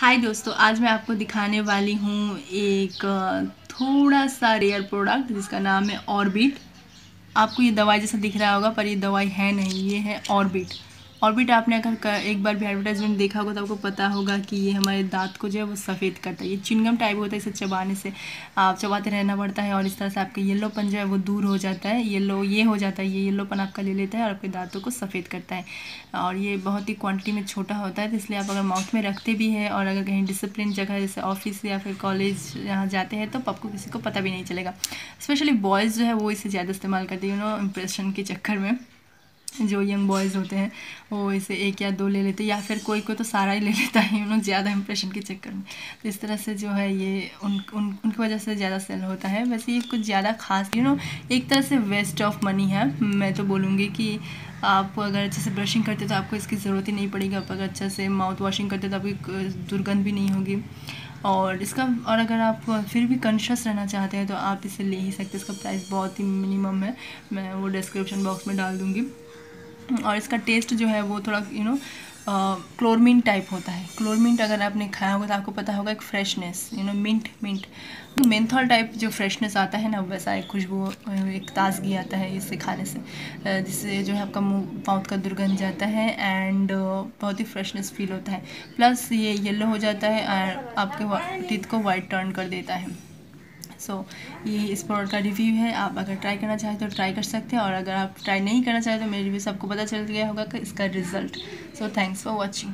हाय दोस्तों, आज मैं आपको दिखाने वाली हूँ एक थोड़ा सा रेयर प्रोडक्ट जिसका नाम है ऑर्बिट आपको ये दवाई जैसा दिख रहा होगा, पर ये दवाई है नहीं, ये है ऑर्बिट ऑर्बिट आपने अगर एक बार भी एडवर्टाइजमेंट देखा होगा तो आपको पता होगा कि ये हमारे दांत को जो है वो सफ़ेद करता है। ये चिंगम टाइप होता है, इसे चबाने से। आप चबाते रहना पड़ता है और इस तरह से आपका येलोपन जो है वो दूर हो जाता है। येलो ये हो जाता है, ये येलोपन आपका ले लेता है और आपके दांतों को सफ़ेद करता है। और ये बहुत ही क्वान्टिटी में छोटा होता है तो इसलिए आप अगर माउथ में रखते भी हैं और अगर कहीं डिसिप्लिन जगह जैसे ऑफ़िस या फिर कॉलेज यहाँ जाते हैं तो आपको किसी को पता भी नहीं चलेगा। स्पेशली बॉयज़ जो है वो इसे ज़्यादा इस्तेमाल करते हैं यू नो इम्प्रेशन के चक्कर में। जो यंग बॉयज़ होते हैं वो इसे एक या दो ले लेते या फिर कोई कोई तो सारा ही ले लेता है उन्होंने ज़्यादा इंप्रेशन के चक्कर में। तो इस तरह से जो है ये उन, उन उनकी वजह से ज़्यादा सेल होता है। वैसे ये कुछ ज़्यादा खास यू नो एक तरह से वेस्ट ऑफ़ मनी है। मैं तो बोलूँगी कि आप अगर अच्छे से ब्रशिंग करते तो आपको इसकी ज़रूरत ही नहीं पड़ेगी। आप अगर अच्छे से माउथ वॉशिंग करते तो आपकी दुर्गंध भी नहीं होगी। और इसका, और अगर आप फिर भी कॉन्शियस रहना चाहते हैं तो आप इसे ले ही सकते हैं। इसका प्राइस बहुत ही मिनिमम है। मैं वो डिस्क्रिप्शन बॉक्स में डाल दूँगी। और इसका टेस्ट जो है, वो थोड़ा यू नो क्लोरमिन टाइप होता है। क्लोरमिंट अगर आपने खाया होगा तो आपको पता होगा एक freshness you know mint mint menthol type जो फ्रेशनेस आता है ना, वैसा एक खुशबू, एक ताजगी आता है इसे खाने से। जिससे जो है आपका मुँह माउथ का दुर्गंध जाता है एंड बहुत ही फ्रेशनेस फील होता है। प्लस ये येलो हो जाता है और आपके टीथ को वाइट टर्न कर देता है। सो ये इस प्रोडक्ट का रिव्यू है। आप अगर ट्राई करना चाहें तो ट्राई कर सकते हैं और अगर आप ट्राई नहीं करना चाहें तो मेरे रिव्यू सबको पता चल गया होगा कि इसका result so thanks for watching